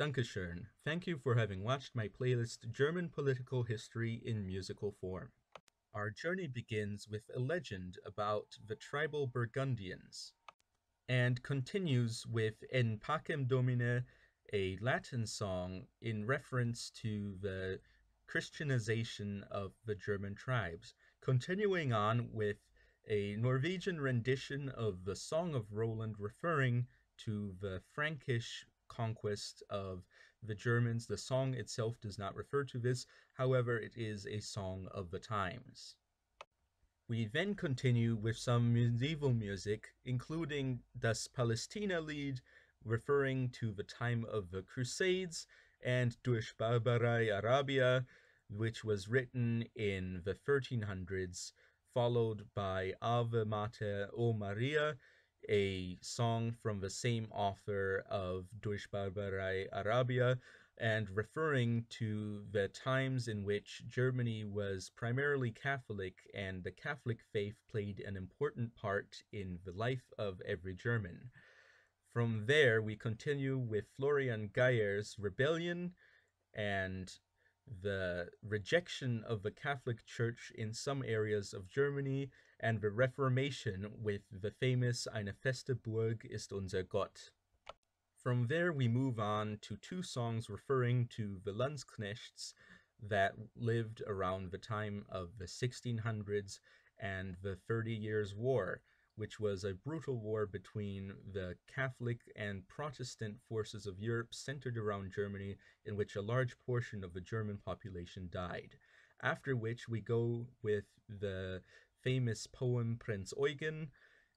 Dankeschön. Thank you for having watched my playlist German Political History in Musical Form. Our journey begins with a legend about the tribal Burgundians and continues with En Pacem Domine, a Latin song in reference to the Christianization of the German tribes, continuing on with a Norwegian rendition of the Song of Roland referring to the Frankish conquest of the Germans. The song itself does not refer to this, however, it is a song of the times. We then continue with some medieval music, including Das Palästina-Lied, referring to the time of the Crusades, and Durch Barbarei Arabia, which was written in the 1300s, followed by Ave Mater O Maria, a song from the same author of Durch Arabia, and referring to the times in which Germany was primarily Catholic and the Catholic faith played an important part in the life of every German. From there, we continue with Florian Geyer's Rebellion and the rejection of the Catholic Church in some areas of Germany and the Reformation with the famous Eine feste Burg ist unser Gott. From there, we move on to two songs referring to the Landsknechts that lived around the time of the 1600s and the Thirty Years' War, which was a brutal war between the Catholic and Protestant forces of Europe centered around Germany, in which a large portion of the German population died. After which we go with the famous poem Prince Eugen,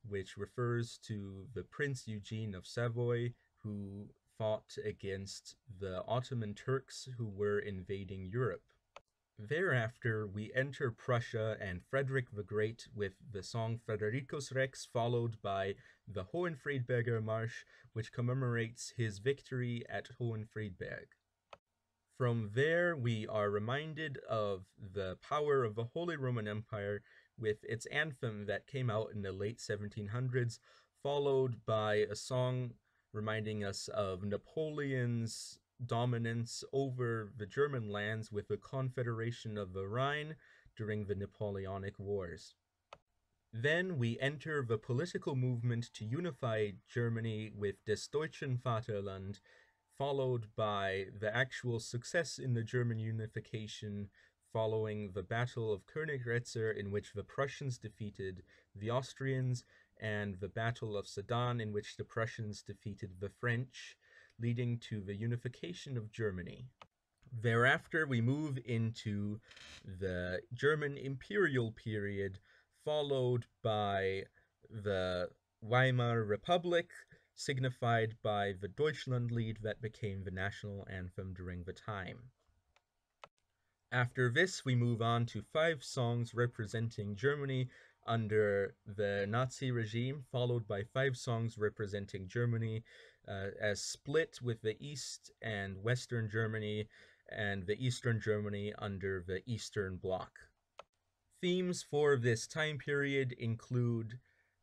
which refers to the Prince Eugene of Savoy, who fought against the Ottoman Turks who were invading Europe. Thereafter, we enter Prussia and Frederick the Great with the song Fredericus Rex, followed by the Hohenfriedberger March, which commemorates his victory at Hohenfriedberg. From there, we are reminded of the power of the Holy Roman Empire with its anthem that came out in the late 1700s, followed by a song reminding us of Napoleon's dominance over the German lands with the Confederation of the Rhine during the Napoleonic Wars. Then we enter the political movement to unify Germany with Des Deutschen Vaterland, followed by the actual success in the German unification following the Battle of Königgrätzer in which the Prussians defeated the Austrians and the Battle of Sedan in which the Prussians defeated the French, leading to the unification of Germany. Thereafter, we move into the German imperial period, followed by the Weimar Republic, signified by the Deutschlandlied that became the national anthem during the time. After this, we move on to five songs representing Germany under the Nazi regime, followed by five songs representing Germany uh, as split with the East and Western Germany and the Eastern Germany under the Eastern Bloc. Themes for this time period include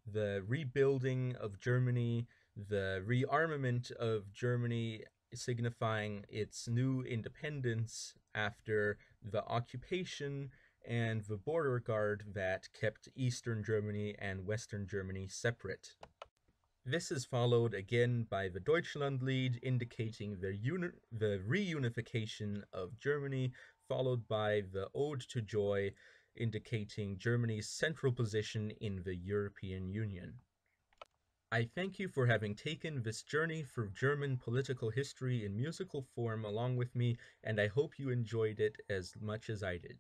the rebuilding of Germany, the rearmament of Germany signifying its new independence after the occupation and the border guard that kept Eastern Germany and Western Germany separate. This is followed again by the Deutschlandlied indicating the, the reunification of Germany, followed by the Ode to Joy indicating Germany's central position in the European Union. I thank you for having taken this journey through German political history in musical form along with me, and I hope you enjoyed it as much as I did.